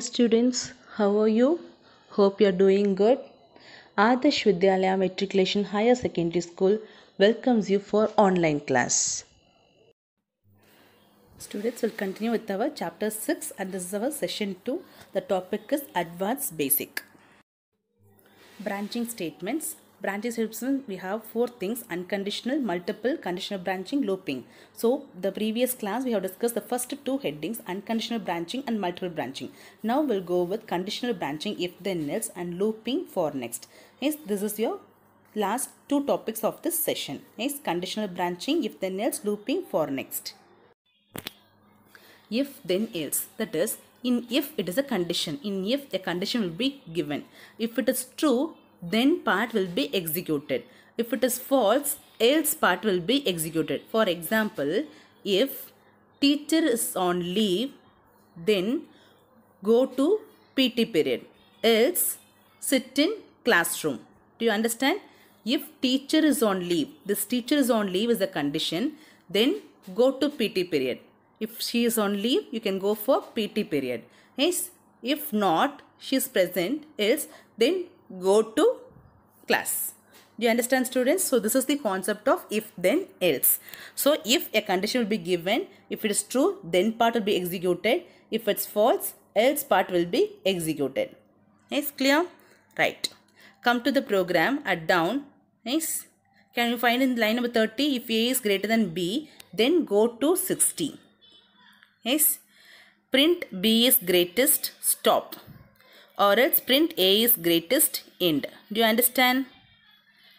students, how are you? Hope you are doing good. Adharsh Vidyalaya Matriculation Higher Secondary School welcomes you for online class. Students will continue with our chapter 6 and this is our session 2. The topic is advanced basic. Branching statements. Branching statements we have four things unconditional, multiple, conditional branching, looping. So the previous class we have discussed the first two headings unconditional branching and multiple branching. Now we'll go with conditional branching if then else and looping for next. Yes, this is your last two topics of this session. Yes, conditional branching if then else, looping for next if then else that is in if it is a condition in if a condition will be given if it is true then part will be executed. If it is false else part will be executed. For example if teacher is on leave then go to pt period. Else sit in classroom. Do you understand? If teacher is on leave this teacher is on leave is a condition then go to pt period. If she is on leave, you can go for PT period. Yes, if not, she is present, else then go to class. Do you understand students? So this is the concept of if then else. So if a condition will be given, if it is true, then part will be executed. If it's false, else part will be executed. Yes, clear? Right. Come to the program at down. Yes. Can you find in line number 30 if A is greater than B, then go to 60 is print B is greatest stop or else print A is greatest end. Do you understand?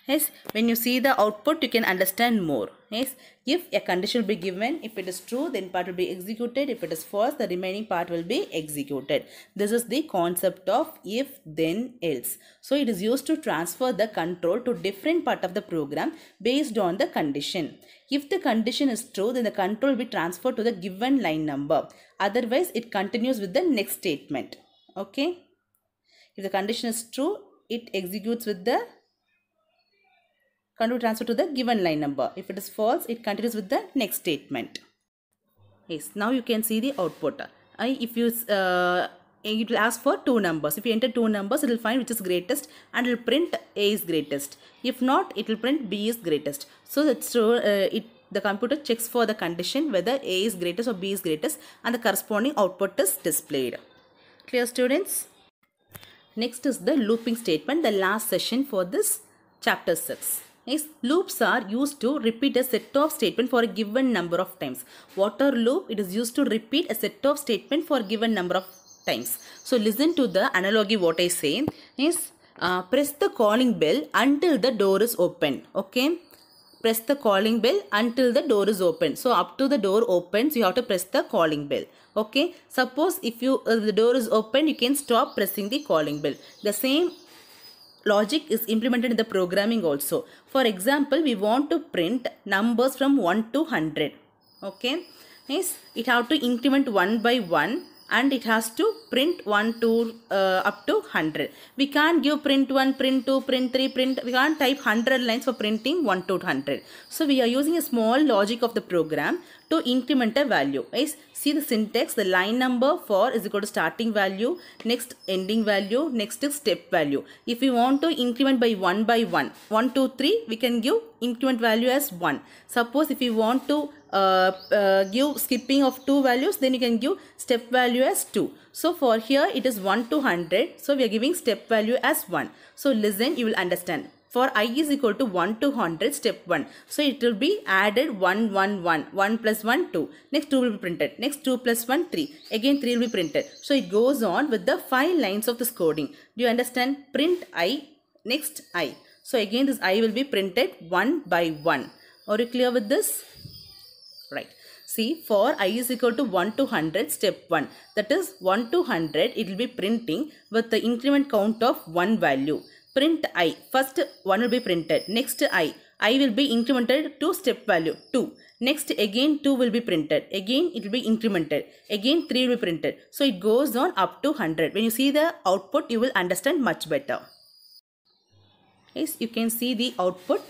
Yes, when you see the output you can understand more. Yes, if a condition will be given, if it is true then part will be executed. If it is false the remaining part will be executed. This is the concept of if then else. So it is used to transfer the control to different part of the program based on the condition. If the condition is true, then the control will be transferred to the given line number. Otherwise, it continues with the next statement. Okay. If the condition is true, it executes with the control transfer to the given line number. If it is false, it continues with the next statement. Yes. Now you can see the output. I, if you uh, it will ask for two numbers. If you enter two numbers, it will find which is greatest and it will print A is greatest. If not, it will print B is greatest. So that's so uh, it the computer checks for the condition whether A is greatest or B is greatest and the corresponding output is displayed. Clear students? Next is the looping statement, the last session for this chapter 6. Yes, loops are used to repeat a set of statement for a given number of times. Water loop, it is used to repeat a set of statement for a given number of times. So listen to the analogy what I say is uh, press the calling bell until the door is open. Okay. Press the calling bell until the door is open. So up to the door opens you have to press the calling bell. Okay. Suppose if you uh, the door is open you can stop pressing the calling bell. The same logic is implemented in the programming also. For example, we want to print numbers from 1 to 100. Okay. Yes, it have to increment one by one and it has to print 1 to uh, up to 100 we can't give print 1 print 2 print 3 print we can't type 100 lines for printing 1 to 100 so we are using a small logic of the program to increment a value. Guys, see the syntax the line number for is equal to starting value next ending value next is step value. If we want to increment by 1 by 1 1 2 3 we can give increment value as 1 suppose if we want to Uh, uh, give skipping of two values then you can give step value as 2 so for here it is 1 to 100 so we are giving step value as 1 so listen you will understand. For i is equal to 1 to 100 step 1 so it will be added 1 1 1 1 plus 1 2 next 2 will be printed. Next 2 plus 1 3 again 3 will be printed. So it goes on with the five lines of this coding. Do you understand? Print i next i. So again this i will be printed one by one. Are you clear with this right. See for i is equal to 1 to 100 step 1 that is 1 to 100 it will be printing with the increment count of one value. Print i. First one will be printed. Next i. I will be incremented to step value 2 next again 2 will be printed. Again it will be incremented. Again 3 will be printed. So it goes on up to 100 when you see the output you will understand much better. Yes you can see the output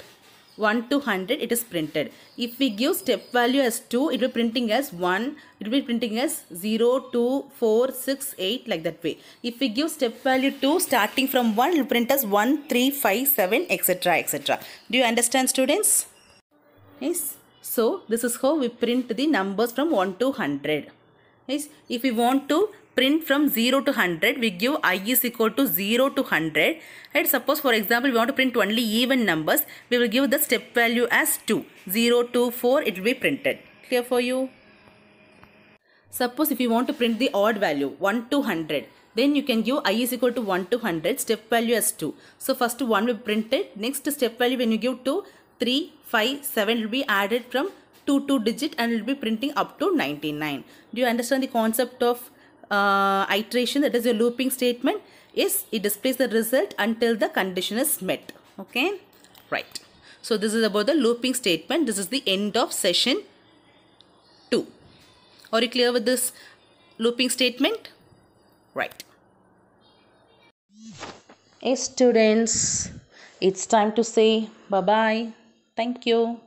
1 to 100 it is printed. If we give step value as 2 it will be printing as 1 it will be printing as 0 2 4 6 8 like that way. If we give step value 2 starting from 1 it will print as 1 3 5 7 etc etc do you understand students? Yes. So this is how we print the numbers from 1 to 100 if we want to print from 0 to 100 we give i is equal to 0 to 100 right suppose for example we want to print only even numbers we will give the step value as 2 0 to 4 it will be printed. Clear for you? Suppose if you want to print the odd value 1 to 100 then you can give i is equal to 1 to 100 step value as 2 so first 1 will be printed next step value when you give 2 3 5 7 will be added from 2 to digit and it will be printing up to 99 do you understand the concept of uh, iteration? That is a looping statement Yes, it displays the result until the condition is met. Okay? Right. So this is about the looping statement. This is the end of session 2 are you clear with this looping statement? Right. Hey students. It's time to say bye bye thank you